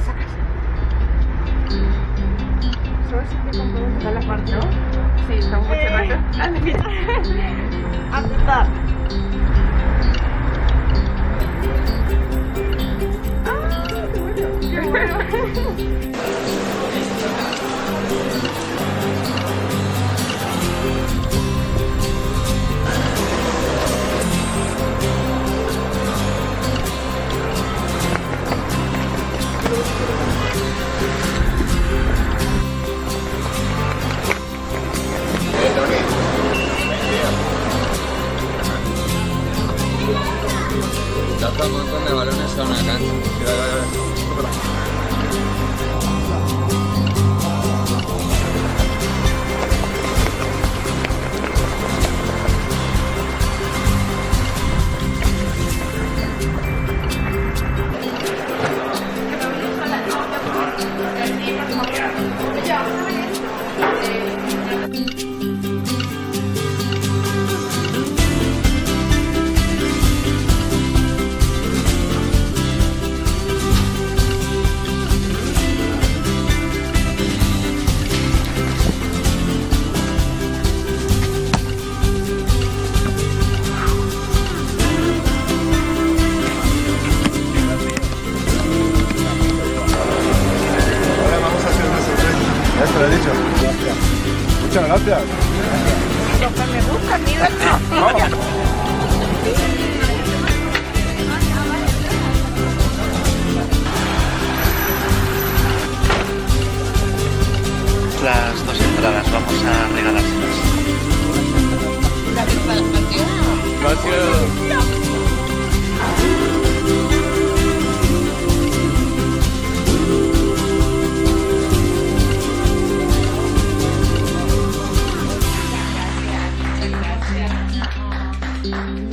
cosas. Yo siempre cuando la parte, ¿no? Sí, estamos mucho rato. A. Lanza un montón de balones a una cancha. Muchas gracias. Lo que me Las dos entradas, vamos a regalárselas. you.